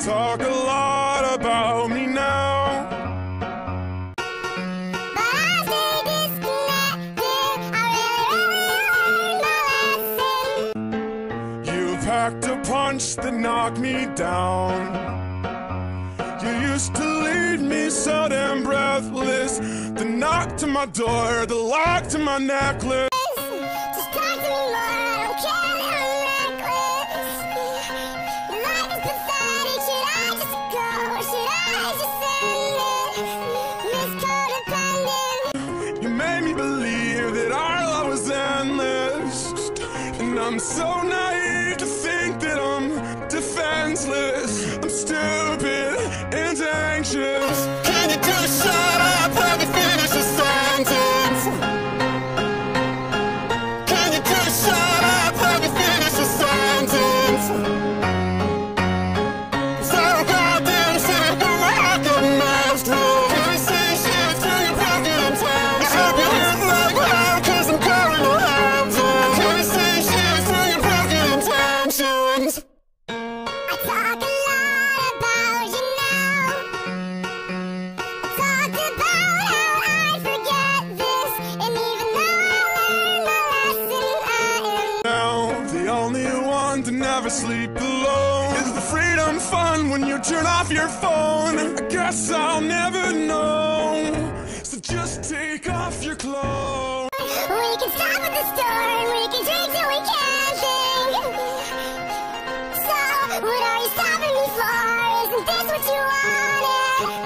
talk a lot about me now. You packed a punch that knocked me down. You used to leave me so damn breathless. The knock to my door, the lock to my necklace. I'm so naive to think that I'm defenseless. I'm stupid and anxious. never sleep alone. Is the freedom fun when you turn off your phone? I guess I'll never know. So just take off your clothes. We can stop at the storm, we can drink till we can't. So, what are you stopping me for? Isn't this what you wanted?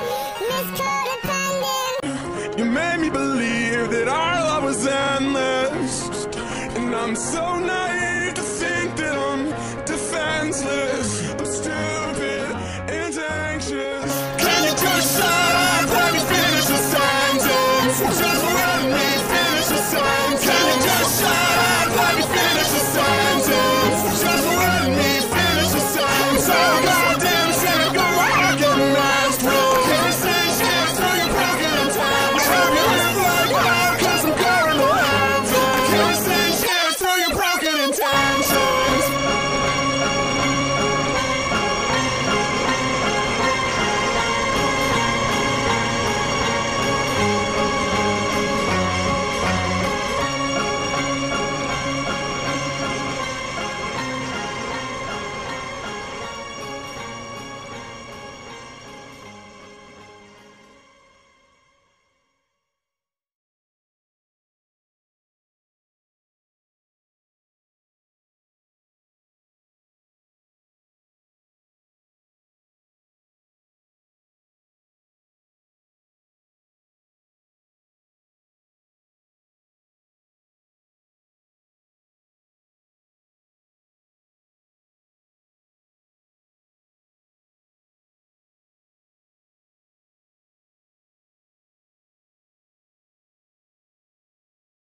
Miss Codependent. You made me believe that our love was endless. And I'm so numb.